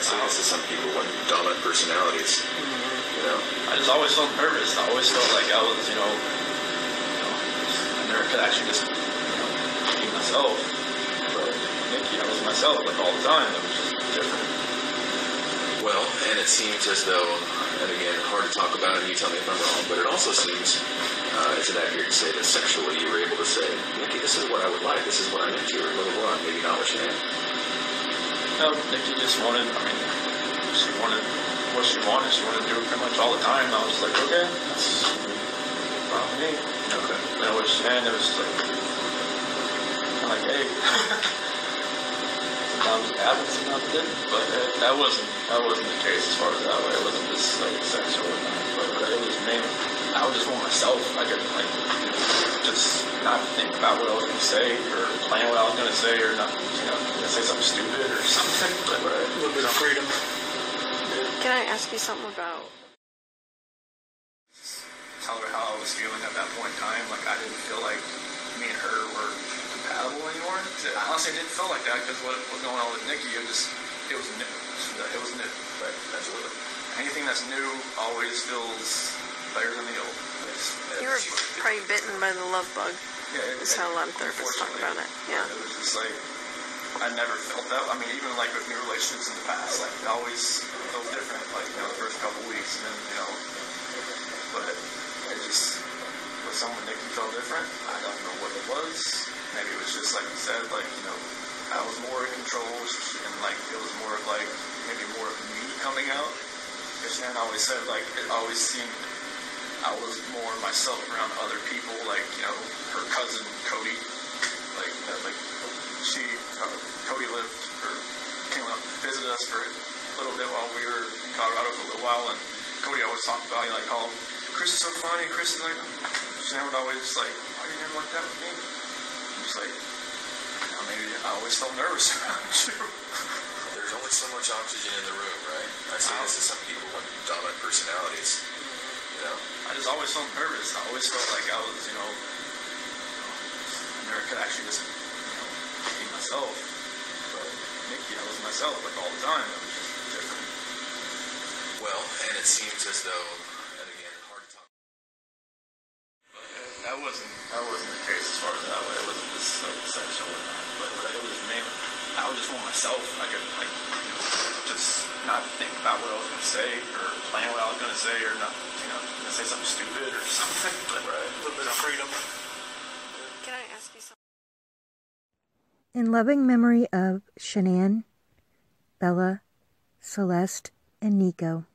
this to some people, what dominant personalities. You know, I just always felt nervous. I always felt like I was, you know, you know I never could actually just, you know, be myself. But Nikki, I was myself like all the time. It was just different. well, and it seems as though, and again, hard to talk about, and you tell me if I'm wrong, but it also seems, uh, is it accurate to say that sexually you were able to say, Nikki, this is what I would like, this is what I'm into, or blah, blah, blah, maybe not what you had. No, Nikki just wanted. I mean, she wanted what she wanted. She wanted to do it pretty much all the time. I was like, okay, that's with me. Okay. You know, with Shan, it was like, like, hey. sometimes it happens, sometimes it didn't. But uh, that wasn't that wasn't the case as far as that way. It wasn't just like sexual or nothing. But uh, it was mainly, I would just want myself. I could like just not think about what I was gonna say or plan what I was gonna say or not, you know, say something stupid or something. But A little bit of freedom. Can I ask you something about tell her how I was feeling at that point in time. Like I didn't feel like me and her were compatible anymore. I honestly didn't feel like that because what was going on with Nikki, it was it was new. It was new. Right, absolutely. Anything that's new always feels better than the old. You were probably bitten by the love bug? Is how a lot of therapists talk about it. Yeah. It was just like I never felt that. I mean, even like with new relationships in the past, like it always felt different. Like you know, the first couple weeks, and then you know, but it just with someone Nikki felt different. I don't know what it was. Maybe it was just like you said, like you know, I was more in control, and like it was more of like maybe more of me coming out. Because Shanann always said like it always seemed I was more myself around other people, like you know her cousin Cody, like you like she uh, Cody lived or came up visit us for a little bit while we were in Colorado for a little while, and Cody always talked about you like call him Chris is so funny, Chris is like Shanann would always like why you never like that with me? I'm just like you know, maybe I always felt nervous around you. There's only so much oxygen in the room, right? I say this to some people, what dominant personalities. You know, I just always felt nervous. I always felt like I was, you know, I never could actually just, you know, be myself. But Nikki, I was myself like all the time. It was just different. well, and it seems as though, and again, hard to talk. That wasn't that wasn't the case as far as that way. It wasn't just sexual or not. But it was mainly I would just want myself. I could like you know, just not think about what I was gonna say or plan what I was gonna say or not, you know, gonna say something stupid or something. But right. A little bit of freedom. Can I ask you something? In loving memory of Shanann, Bella, Celeste, and Nico.